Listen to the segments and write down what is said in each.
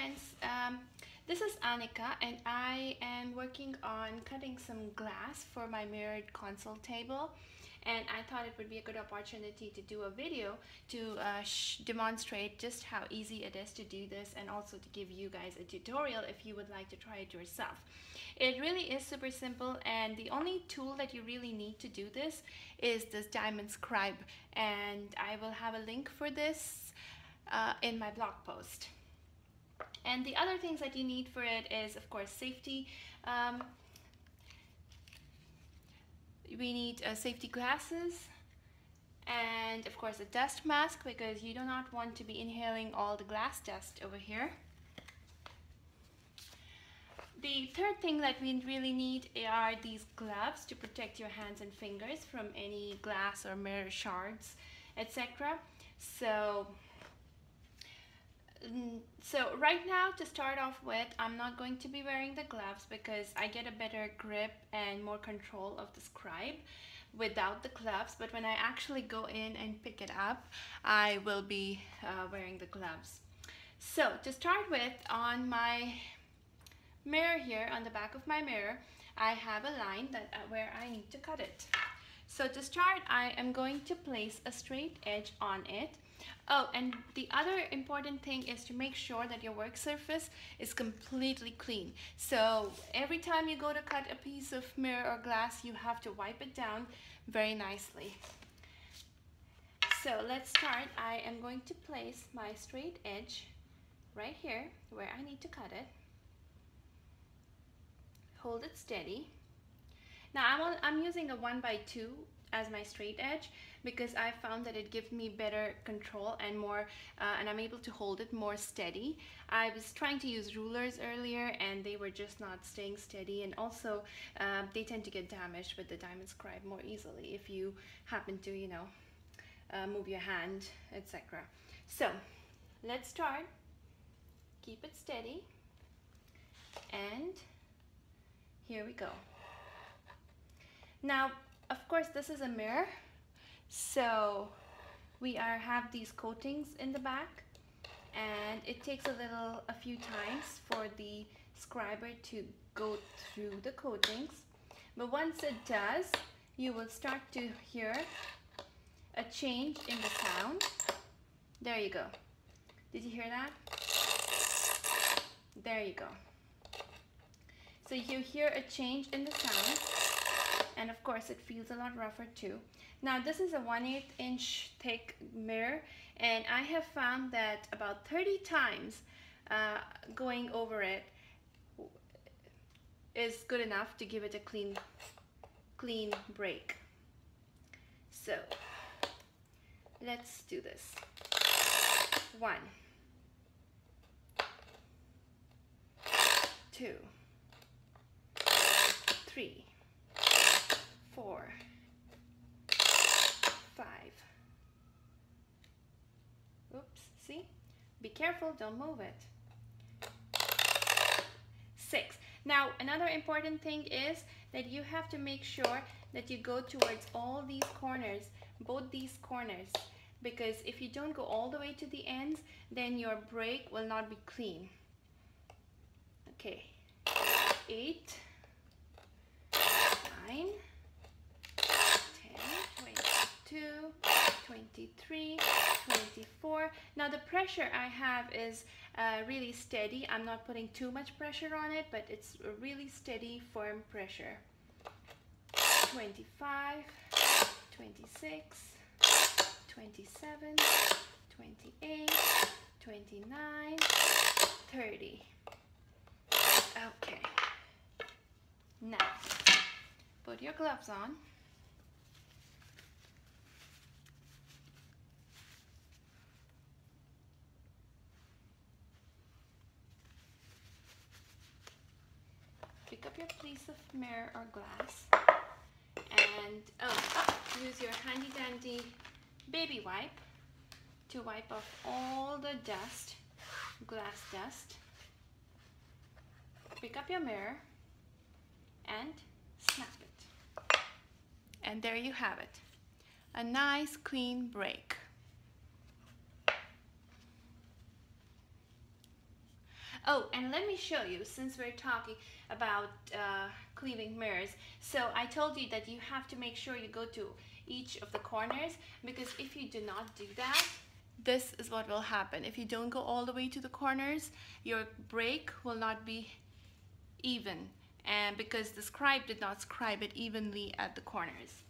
friends, um, this is Anika and I am working on cutting some glass for my mirrored console table and I thought it would be a good opportunity to do a video to uh, demonstrate just how easy it is to do this and also to give you guys a tutorial if you would like to try it yourself. It really is super simple and the only tool that you really need to do this is this diamond scribe and I will have a link for this uh, in my blog post. And the other things that you need for it is, of course, safety. Um, we need uh, safety glasses and, of course, a dust mask because you do not want to be inhaling all the glass dust over here. The third thing that we really need are these gloves to protect your hands and fingers from any glass or mirror shards, etc. So so right now to start off with I'm not going to be wearing the gloves because I get a better grip and more control of the scribe without the gloves. But when I actually go in and pick it up I will be uh, wearing the gloves. So to start with on my mirror here on the back of my mirror I have a line that uh, where I need to cut it. So to start I am going to place a straight edge on it Oh, and the other important thing is to make sure that your work surface is completely clean. So every time you go to cut a piece of mirror or glass, you have to wipe it down very nicely. So let's start. I am going to place my straight edge right here where I need to cut it. Hold it steady. Now I'm, on, I'm using a 1 by 2 as my straight edge because I found that it gives me better control and more uh, and I'm able to hold it more steady. I was trying to use rulers earlier and they were just not staying steady and also uh, they tend to get damaged with the diamond scribe more easily if you happen to you know uh, move your hand etc. So let's start. Keep it steady and here we go. Now of course this is a mirror. So we are have these coatings in the back. And it takes a little a few times for the scriber to go through the coatings. But once it does you will start to hear a change in the sound. There you go. Did you hear that? There you go. So you hear a change in the sound and of course it feels a lot rougher too. Now this is a 1 8 inch thick mirror and I have found that about 30 times uh, going over it is good enough to give it a clean clean break. So let's do this. One, two, three, four, five. Oops, see? Be careful, don't move it. Six. Now, another important thing is that you have to make sure that you go towards all these corners, both these corners, because if you don't go all the way to the ends, then your break will not be clean. Okay, eight, 23, 24. Now the pressure I have is uh, really steady. I'm not putting too much pressure on it, but it's a really steady, firm pressure. 25, 26, 27, 28, 29, 30. Okay. Now, put your gloves on. Your piece of mirror or glass and oh, oh, use your handy dandy baby wipe to wipe off all the dust, glass dust. Pick up your mirror and snap it. And there you have it. A nice clean break. Oh, and let me show you, since we're talking about uh, cleaving mirrors. So I told you that you have to make sure you go to each of the corners because if you do not do that, this is what will happen. If you don't go all the way to the corners, your break will not be even and because the scribe did not scribe it evenly at the corners.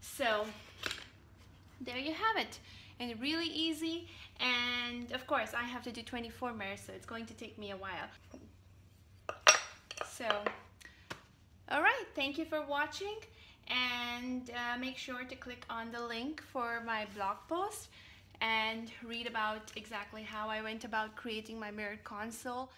So there you have it and really easy and of course I have to do 24 mirrors so it's going to take me a while. So alright thank you for watching and uh, make sure to click on the link for my blog post and read about exactly how I went about creating my mirrored console